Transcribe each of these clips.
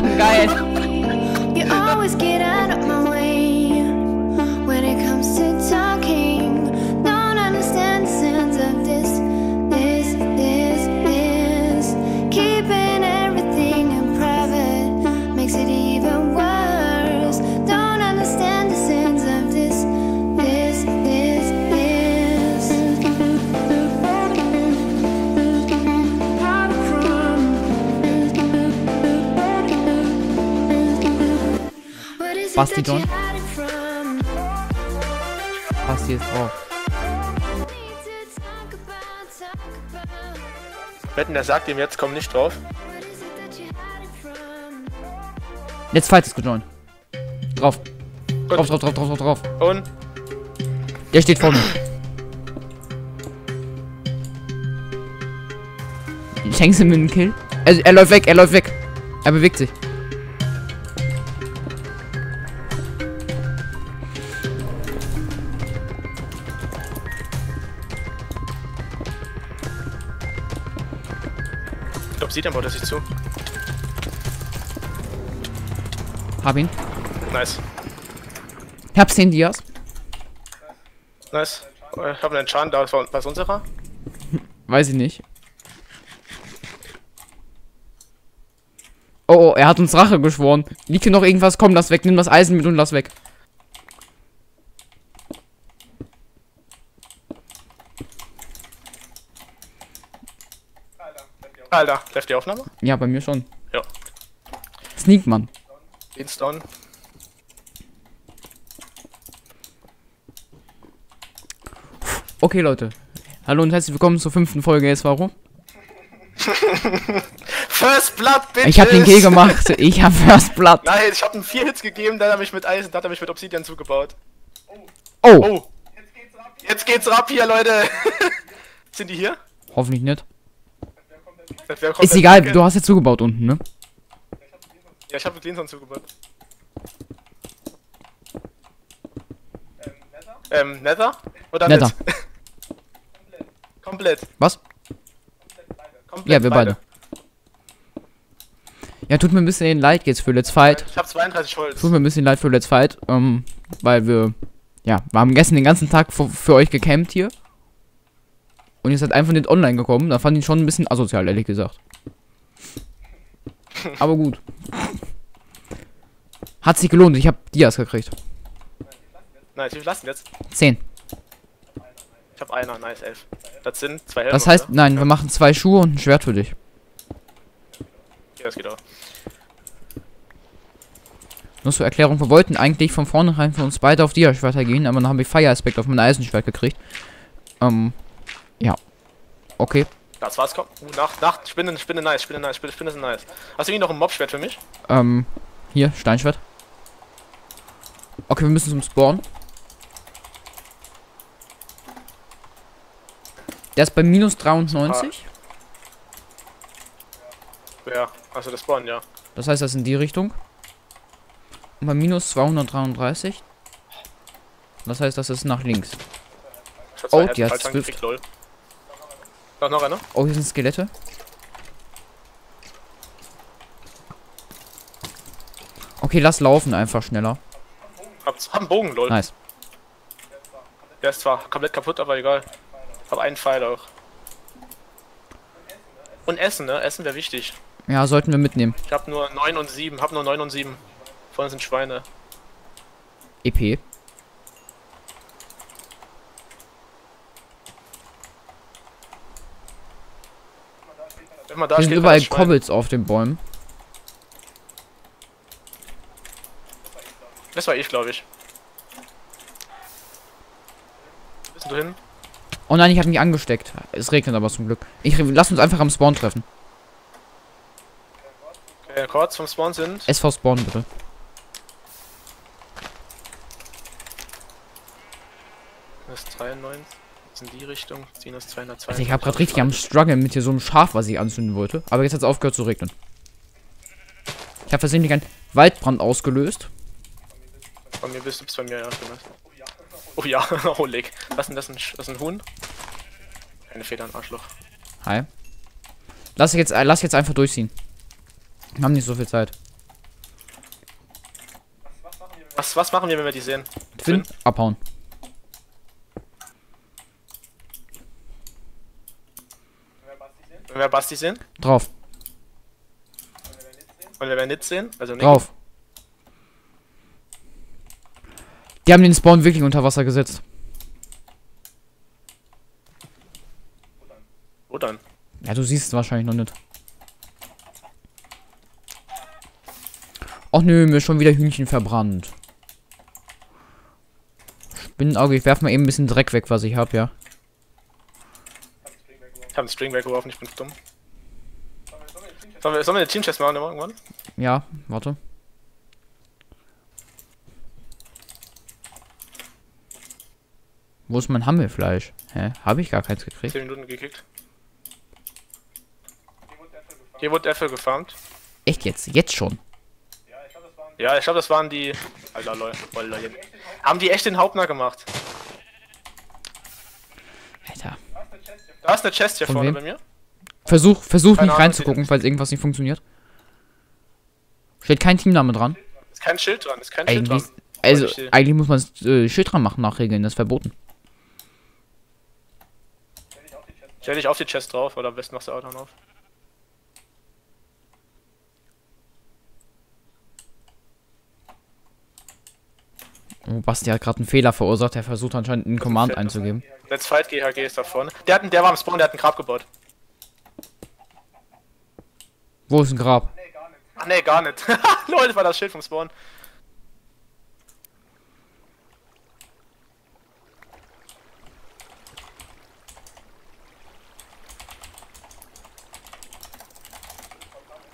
Geil. Basti? Passt hier jetzt drauf. Wetten, der sagt ihm jetzt, komm nicht drauf. Let's fight ist gejoint. Drauf. Drauf, drauf, drauf, drauf, drauf, drauf. Und Der steht vor mir. Schenkst du mir einen Kill? Also, er läuft weg, er läuft weg. Er bewegt sich. Sieht er baut er sich zu. Hab ihn. Nice. Ich hab 10 Dias. Nice. Ich habe einen Schaden da. war- Was unserer? Weiß ich nicht. Oh, oh, er hat uns Rache geschworen. Liegt hier noch irgendwas? Komm, lass weg. Nimm das Eisen mit und lass weg. Alter, läuft die Aufnahme? Ja, bei mir schon. Ja. Sneak, Mann. Dienst on. Okay, Leute. Hallo und herzlich willkommen zur fünften Folge Jetzt Warum? First Blood, bitches! Ich hab den Kill gemacht. Ich hab First Blood. Nein, ich hab ihm vier Hits gegeben, dann hat er mich mit Eisen, dann hat er mich mit Obsidian zugebaut. Oh, Oh! Jetzt geht's rab hier, Leute! Sind die hier? hoffentlich nicht. Ist komplett egal, du hast jetzt zugebaut unten, ne? Ja, ich hab mit Linson zugebaut. Ähm, Nether? Oder Nether. Nicht? Komplett. Was? Komplett. Ja, wir beide. Ja, tut mir ein bisschen leid jetzt für Let's Fight. Ich hab 32 Holz. Tut mir ein bisschen leid für Let's Fight, ähm, weil wir, ja, wir haben gestern den ganzen Tag für, für euch gecampt hier. Und ihr seid einfach nicht online gekommen. Da fand ich schon ein bisschen asozial, ehrlich gesagt. Aber gut. Hat sich gelohnt, ich habe Dias gekriegt. Nice, wie viel lassen jetzt? 10. Ich hab einer, nice, elf. Das sind zwei Helme. Das heißt, oder? nein, wir machen zwei Schuhe und ein Schwert für dich. Ja, das geht auch. Nur zur Erklärung, wir wollten eigentlich von vornherein für uns beide auf Dia-Schwerter gehen, aber dann habe ich Fire-Aspekt auf mein Eisenschwert gekriegt. Ähm, ja. Okay. Das war's, komm. Uh, Nacht, Nacht, Spinne, Spinne, nice, Spinne, nice, Spinne, Spinne nice. Hast du irgendwie noch ein Mobschwert für mich? Ähm, hier, Steinschwert. Okay, wir müssen zum Spawn. Der ist bei minus 93. Ja, also das Spawn, ja. Das heißt, das ist in die Richtung. Und bei minus 233. Das heißt, das ist nach links. Oh, die hat Swift. angekriegt, lol. Noch, noch einer? Oh, hier sind Skelette. Okay, lass laufen einfach schneller. Hab, hab einen Bogen, lol. Nice. Der ist zwar komplett kaputt, aber egal. Hab einen Pfeil auch. Und Essen, ne? Essen wäre wichtig. Ja, sollten wir mitnehmen. Ich hab nur 9 und 7. Hab nur 9 und 7. Vorne sind Schweine. EP. Man da Hier sind überall. Kobbels auf den Bäumen. Das war ich, glaube ich. Wo bist du hin? Oh nein, ich habe mich angesteckt. Es regnet aber zum Glück. Ich lass uns einfach am Spawn treffen. Okay, kurz vom Spawn sind. SV Spawn bitte. Das ist 93. In die Richtung. Das 202. Also ich habe gerade richtig am struggle mit hier so einem Schaf, was ich anzünden wollte. Aber jetzt hat es aufgehört zu regnen. Ich habe versehentlich einen Waldbrand ausgelöst. Bei mir bist du bist bei mir, ja, genau. Oh ja, oh leg. Was ist denn das? Ein, ist ein Huhn? Eine Feder, ein Arschloch. Hi. Lass jetzt, äh, lass jetzt einfach durchziehen. Wir haben nicht so viel Zeit. Was, was machen wir, wenn wir die sehen? Twin, abhauen. Wenn wir Basti sehen? Drauf, wenn wir Nitz sehen? Also Nick? drauf. Die haben den Spawn wirklich unter Wasser gesetzt. Wo dann? Ja, du siehst es wahrscheinlich noch nicht. Ach nö, mir ist schon wieder Hühnchen verbrannt. Spinnenauge, ich werf mal eben ein bisschen Dreck weg, was ich hab, ja. Ich habe einen String weggeworfen, ich bin dumm. Sollen wir, sollen wir eine Team-Chest machen irgendwann? Ja, warte. Wo ist mein Hammelfleisch? Hä? Habe ich gar keins gekriegt? 10 Minuten gekickt. Hier wurde Äpfel gefarmt. Echt jetzt? Jetzt schon? Ja, ich glaube, das waren die. Alter, Leute. Leute. Haben die echt den Hauptner gemacht? Alter. Da ist eine Chest hier Von vorne wem? bei mir. Versuch, versuch Keine nicht Ahnung, reinzugucken, falls irgendwas nicht funktioniert. Steht kein Teamname dran. Ist kein Schild dran, ist kein Schild Eigentlich, dran. also, eigentlich muss man das äh, Schild dran machen nach Regeln, das ist verboten. Stell dich auf die Chest drauf oder am besten machst du auch dann auf. Oh, Basti hat gerade einen Fehler verursacht, er versucht anscheinend einen Command einzugeben. Let's Fight GHG ist da vorne. Der, hat, einen- der war am Spawn, der hat einen Grab gebaut. Wo ist ein Grab? Ach nee, gar nicht. Leute, war das Schild vom Spawn.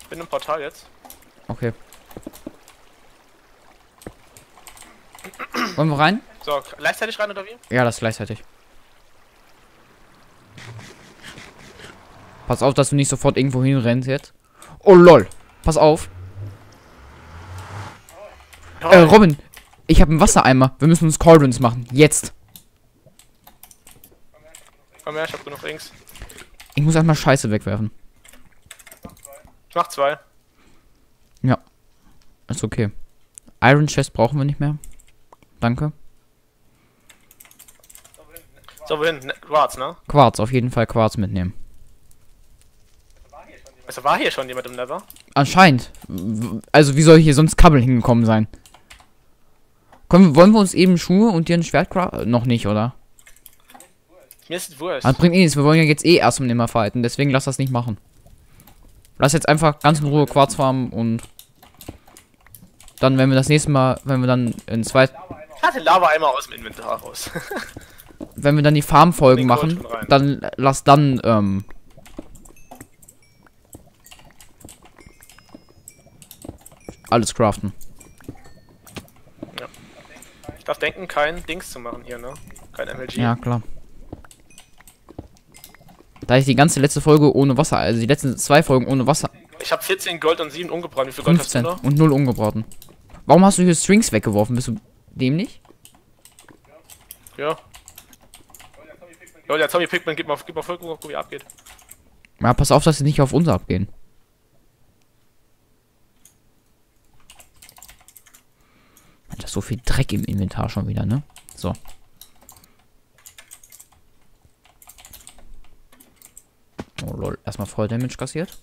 Ich bin im Portal jetzt. Okay. Wollen wir rein? So, gleichzeitig rein oder wie? Ja, das gleichzeitig. Pass auf, dass du nicht sofort irgendwo hinrennst jetzt. Oh lol. Pass auf. Äh, Robin, ich habe einen Wassereimer. Wir müssen uns Cauldrons machen. Jetzt. Komm her, ich hab genug Rings. Ich muss erstmal Scheiße wegwerfen. Ich mach zwei. Ist okay. Iron Chest brauchen wir nicht mehr. Danke. So, wohin? Quarz, ne? Quarz, auf jeden Fall Quarz mitnehmen. Also war hier schon jemand im Nether? Anscheinend. Also wie soll hier sonst Kabel hingekommen sein? Können, wollen wir uns eben Schuhe und dir ein Schwert Noch nicht, oder? Mir ist es wurscht. Das bringt eh nichts. Wir wollen ja jetzt eh erst um immer fighten. Deswegen lass das nicht machen. Lass jetzt einfach ganz in Ruhe Quarz farmen und dann, wenn wir das nächste Mal, wenn wir dann in zwei, Ich hatte Lava einmal aus dem Inventar raus. wenn wir dann die Farmfolgen machen, dann lass dann ähm, alles craften. ich darf denken, kein Dings zu machen hier, ne? Kein MLG. Ja, klar. Da ich die ganze letzte Folge ohne Wasser, also die letzten zwei Folgen ohne Wasser, Ich habe 14 Gold und 7 ungebrannt. Wie viel Gold 15 hast du noch? und 0 ungebraten. Warum hast du hier Strings weggeworfen? Bist du dämlich? Ja. Leute, der Zombie Pigman, gib mal, gib mal voll, guck mal, wie abgeht. Ja, pass auf, dass sie nicht auf uns abgehen. Mann, da ist so viel Dreck im Inventar schon wieder, ne? So. Oh lol, erstmal voll Damage kassiert.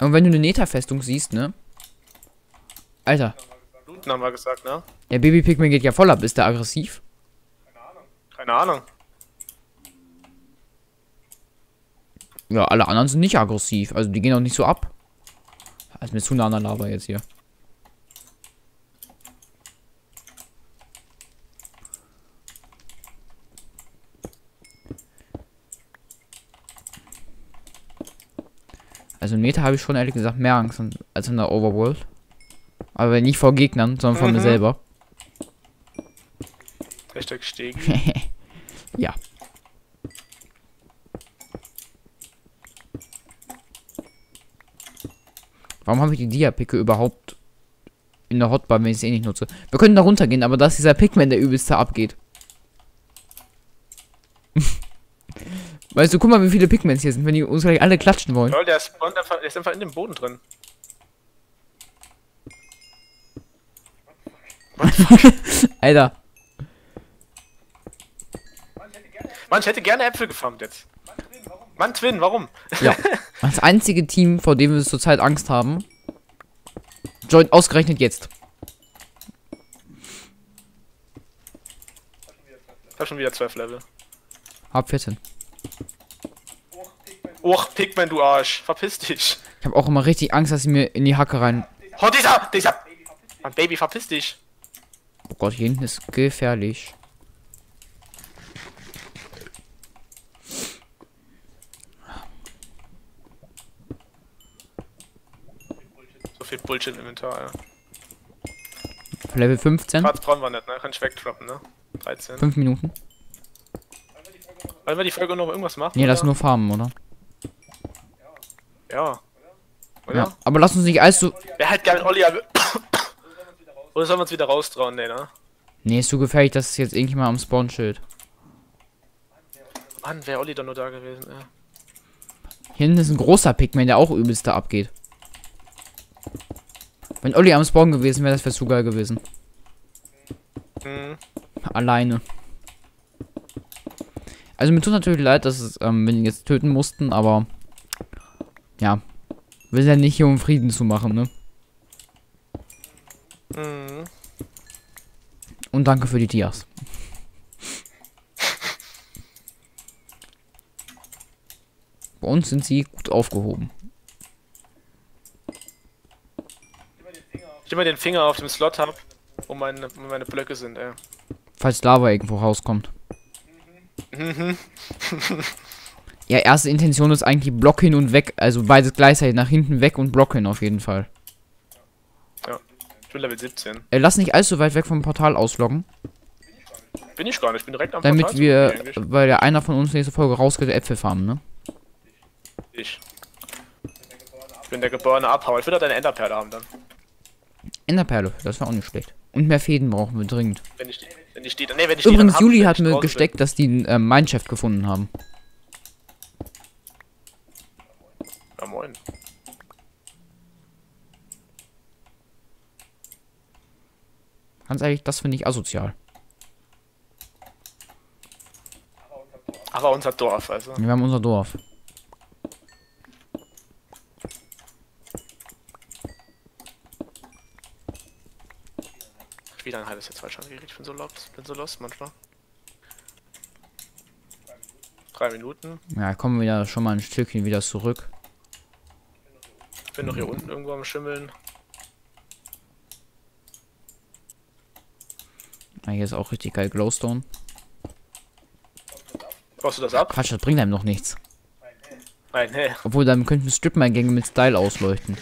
Und wenn du eine Neta-Festung siehst, ne? Alter, Looten haben wir gesagt, ne? der Baby Pigman geht ja voll ab. Ist der aggressiv? Keine Ahnung. Ja, alle anderen sind nicht aggressiv. Also die gehen auch nicht so ab. Also mir zu nah an der Lava jetzt hier. Also im Meta habe ich schon ehrlich gesagt mehr Angst an- als in der Overworld. Aber nicht vor Gegnern, sondern vor mir Mhm. selber. Hashtag Stegi. ja. Warum habe ich die Dia-Picke überhaupt in der Hotbar, wenn ich sie eh nicht nutze? Wir können da runtergehen, aber das ist dieser Pigman, der übelste abgeht. weißt du, guck mal, wie viele Pigments hier sind, wenn die uns gleich alle klatschen wollen. Lol, der spawnt einfach, der ist einfach in dem Boden drin. Alter. Mann, ich hätte gerne Äpfel gefarmt jetzt. Mann, Twin, warum? Ja. Das einzige Team, vor dem wir zurzeit Angst haben, joint ausgerechnet jetzt. Ich hab schon wieder 12 Level. Hab 14. Och, Pigman, du Arsch. Verpiss dich. Ich habe auch immer richtig Angst, dass sie mir in die Hacke rein. Oh, dieser, dieser. Mann, Baby, verpiss dich. Oh Gott, hier hinten ist gefährlich. So viel Bullshit im Inventar, ja. Level 15. Gerade brauchen wir nicht, ne? Kann ich wegdroppen, ne? 13. 5 Minuten. Wollen wir die Folge noch irgendwas machen? Nee, oder? nur Farmen, oder? Ja. Oder? Ja. Aber lass uns nicht allzu. Wer halt gerne Olli. Oder sollen wir uns wieder raustrauen, ne, ne? Nee, ist zu gefährlich, dass es jetzt irgendjemand am Spawn schild. Mann, wäre Olli doch nur da gewesen, ey. Hier hinten ist ein großer Pigman, der auch übelst da abgeht. Wenn Olli am Spawn gewesen wäre, das wäre zu geil gewesen. Hm. Alleine. Also mir tut natürlich leid, dass es, ähm, wir ihn jetzt töten mussten, aber ja. Wir sind ja nicht hier, um Frieden zu machen, ne? Hm. Und danke für die Dias. Bei uns sind sie gut aufgehoben. Ich immer den Finger auf dem Slot hab, wo meine, wo meine Blöcke sind, ey. Falls Lava irgendwo rauskommt. Mhm. Ja, erste Intention ist eigentlich Block hin und weg. Also beides gleichzeitig nach hinten weg und Block hin auf jeden Fall. Bin Level 17. Äh, lass nicht allzu weit weg vom Portal ausloggen. Bin ich gar nicht, ich bin direkt am Damit Portal wir, zugegen, eigentlich. weil der einer von uns nächste Folge rausgeht, Äpfel farmen, ne? Ich. Ich bin der geborene Abhauer. Ich will doch deine Enderperle haben dann. Enderperle, das war auch nicht schlecht. Und mehr Fäden brauchen wir dringend. Wenn ich die, wenn ich die, nee, wenn ich die Übrigens, hab, Juli hat mir gesteckt, dass die ein ähm, Mineshaft gefunden haben. Bin. Ja, moin. Ganz ehrlich, das finde ich asozial. Aber unser Dorf, also. Wir haben unser Dorf. Wie lange hat es jetzt angekriegt? Ich bin so lost, bin so lost manchmal. Drei Minuten. Ja, kommen wir wieder schon mal ein Stückchen wieder zurück. Ich bin noch hier unten irgendwo am Schimmeln. Ah, hier ist auch richtig geil Glowstone. Brauchst du das ab? Quatsch, das bringt einem noch nichts. Nein, nee. Obwohl, dann könnten Strip-Mine-Gänge mit Style ausleuchten.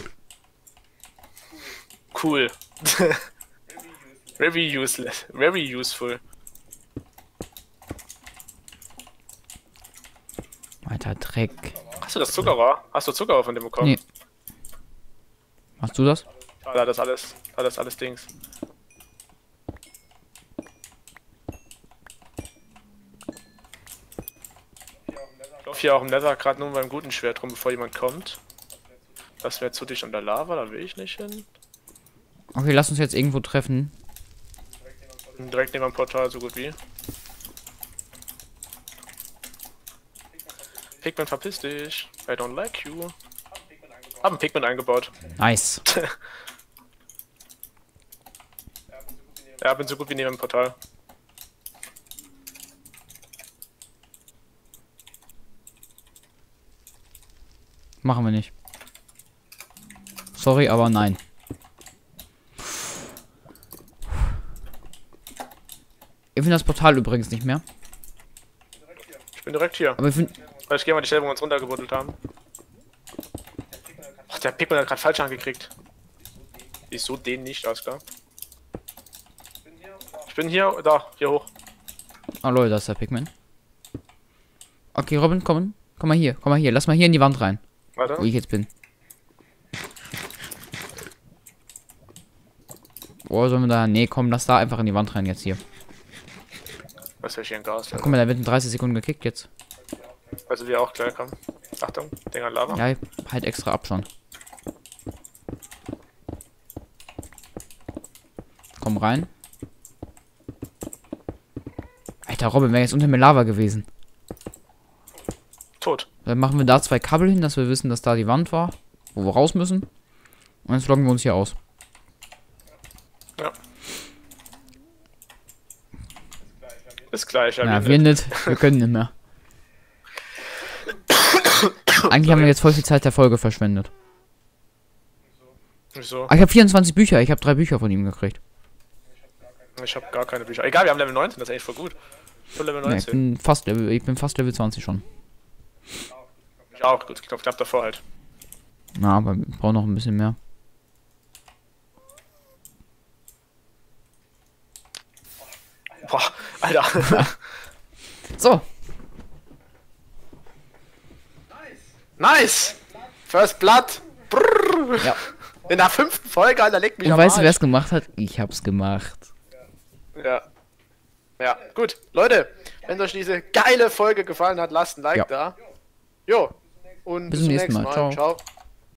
Cool. Very useless. Very useful. Alter Dreck. Hast du das Zuckerrohr? Hast du Zuckerrohr von dem bekommen? Nee. Machst du das? Ja, da das alles, da das alles Dings. Ich laufe hier auch im Nether gerade nur beim guten Schwert rum, bevor jemand kommt. Das wäre zu dicht an der Lava, da will ich nicht hin. Okay, lass uns jetzt irgendwo treffen. Direkt neben dem Portal, so gut wie. Pigment, verpiss dich. I don't like you. Hab ein Pigment eingebaut. Nice. Ja, bin so gut wie neben dem Portal. Machen wir nicht. Sorry, aber nein. Ich finde das Portal übrigens nicht mehr. Ich bin direkt hier. Aber ich finde. Ich gehe mal die Stelle, wo wir uns runtergebuddelt haben. Ach, der Pigment hat gerade falsch angekriegt. Wieso den nicht, alles klar. Ich bin hier, da, hier hoch. Oh Leute, das ist der Pigman. Okay, Robin, komm. Komm mal hier, komm mal hier. Lass mal hier in die Wand rein, Warte. Wo ich jetzt bin. Oh, sollen wir da. Ne, komm, lass da einfach in die Wand rein jetzt hier. Was ist hier ein Gas? Guck mal, da wird in 30 Sekunden gekickt jetzt. Also wir auch gleich kommen. Achtung, Dinger Lava. Ja, halt extra ab schon. Komm rein. Alter Robin, wäre jetzt unter mir Lava gewesen. Dann machen wir da zwei Kabel hin, dass wir wissen, dass da die Wand war, wo wir raus müssen. Und jetzt loggen wir uns hier aus. Ja. Ist gleich, Ja, wir nicht. Wir können nicht mehr. Eigentlich haben wir jetzt voll viel Zeit der Folge verschwendet. Wieso? Ah, ich habe 24 Bücher. Ich habe drei Bücher von ihm gekriegt. Ich habe gar keine Bücher. Egal, wir haben Level 19, das ist eigentlich voll gut. Schon Level Ja, ich 19. bin fast Level, ich bin fast Level 20 schon. Ich auch, gut. Ich glaube, knapp davor halt. Na, aber wir brauchen noch ein bisschen mehr. Boah, Alter. So, nice! First Blood. Brrr. Ja. In der fünften Folge, Alter, leg mich und weißt du, wer es gemacht hat? Ich hab's gemacht. Ja. Ja, gut. Leute, wenn euch diese geile Folge gefallen hat, lasst ein Like Ja. da. Jo. Und Bis zum nächsten Mal. Ciao. Ciao.